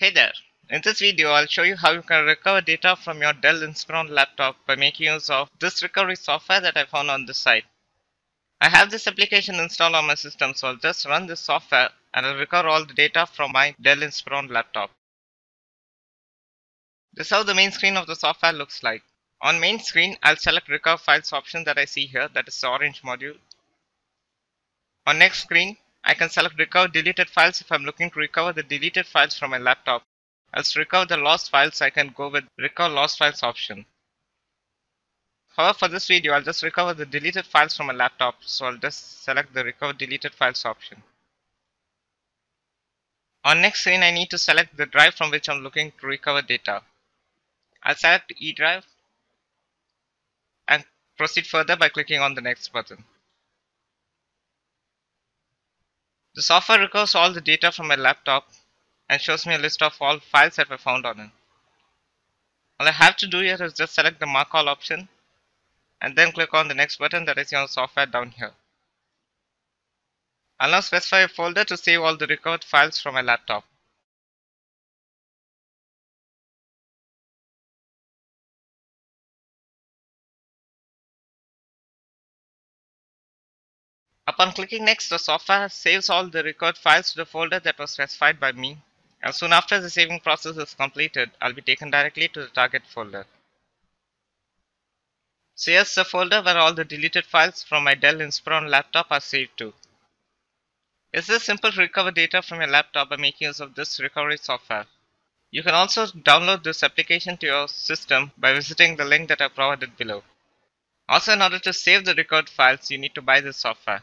Hey there! In this video, I'll show you how you can recover data from your Dell Inspiron laptop by making use of this recovery software that I found on this site. I have this application installed on my system, so I'll just run this software and I'll recover all the data from my Dell Inspiron laptop. This is how the main screen of the software looks like. On main screen, I'll select recover files option that I see here, that is the orange module. On next screen, I can select recover deleted files if I'm looking to recover the deleted files from my laptop. As to recover the lost files, I can go with recover lost files option. However, for this video, I'll just recover the deleted files from my laptop, so I'll just select the recover deleted files option. On next screen, I need to select the drive from which I'm looking to recover data. I'll select E drive and proceed further by clicking on the next button. The software recovers all the data from my laptop and shows me a list of all files that were found on it. All I have to do here is just select the mark all option and then click on the next button that is on software down here. I'll now specify a folder to save all the recovered files from my laptop. Upon clicking next, the software saves all the recovered files to the folder that was specified by me. And soon after the saving process is completed, I'll be taken directly to the target folder. So here's the folder where all the deleted files from my Dell Inspiron laptop are saved to. It's this simple to recover data from your laptop by making use of this recovery software. You can also download this application to your system by visiting the link that I provided below. Also in order to save the recovered files, you need to buy this software.